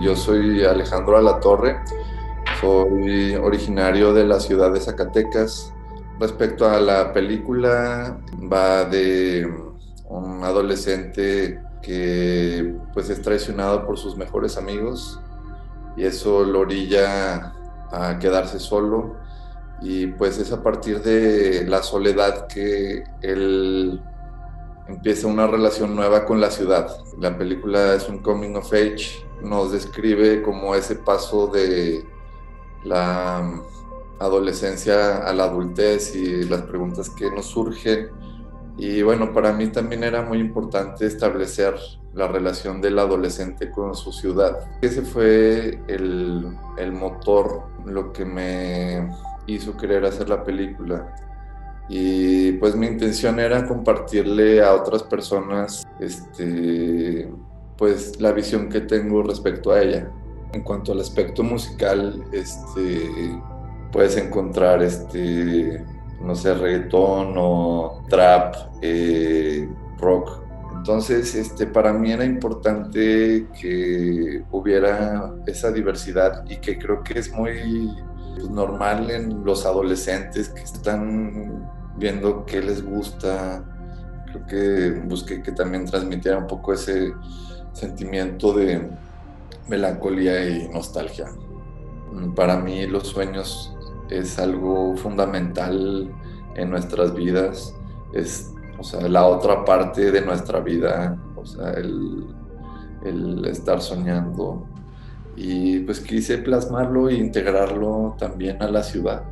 yo soy Alejandro Alatorre, soy originario de la ciudad de Zacatecas. Respecto a la película, va de un adolescente que pues es traicionado por sus mejores amigos y eso lo orilla a quedarse solo y pues es a partir de la soledad que él empieza una relación nueva con la ciudad. La película es un coming of age, nos describe como ese paso de la adolescencia a la adultez y las preguntas que nos surgen. Y bueno, para mí también era muy importante establecer la relación del adolescente con su ciudad. Ese fue el, el motor, lo que me hizo querer hacer la película y pues mi intención era compartirle a otras personas este, pues la visión que tengo respecto a ella. En cuanto al aspecto musical, este, puedes encontrar este, no sé, reggaetón o trap, eh, rock. Entonces, este, para mí era importante que hubiera esa diversidad y que creo que es muy pues, normal en los adolescentes que están viendo qué les gusta. Creo que busqué que también transmitiera un poco ese sentimiento de melancolía y nostalgia. Para mí los sueños es algo fundamental en nuestras vidas, es o sea, la otra parte de nuestra vida, o sea, el, el estar soñando. Y pues quise plasmarlo e integrarlo también a la ciudad.